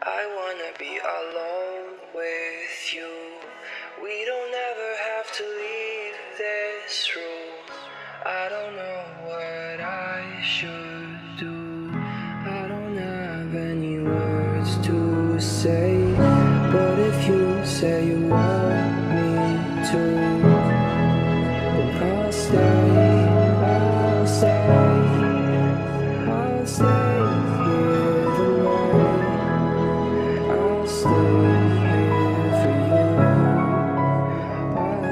I wanna be alone with you. We don't ever have to leave this room. I don't know what I should do. I don't have any words to say. But if you say you want